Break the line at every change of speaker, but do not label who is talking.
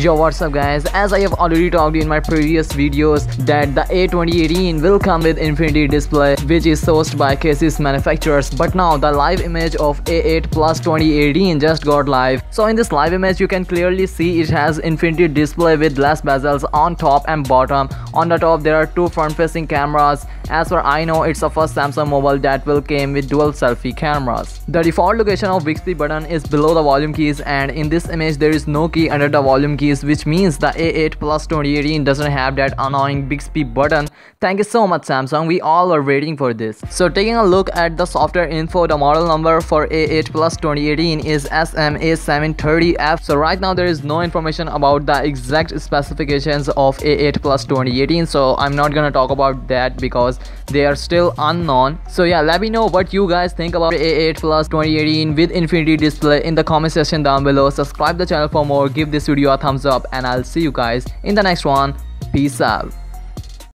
Yo what's up guys? As I have already talked in my previous videos that the A2018 will come with infinity display which is sourced by Case's manufacturers. But now the live image of A8 Plus 2018 just got live. So in this live image you can clearly see it has infinity display with glass bezels on top and bottom. On the top there are two front facing cameras. As far I know it's the first Samsung mobile that will came with dual selfie cameras. The default location of Bixby button is below the volume keys and in this image there is no key under the volume which means the A8 Plus 2018 doesn't have that annoying Bixby button. Thank you so much Samsung we all are waiting for this. So taking a look at the software info the model number for A8 Plus 2018 is SMA730F. So right now there is no information about the exact specifications of A8 Plus 2018 so I'm not gonna talk about that because they are still unknown. So yeah let me know what you guys think about a8 plus 2018 with infinity display in the comment section down below. Subscribe the channel for more. Give this video a thumbs up and i'll see you guys in the next one. Peace out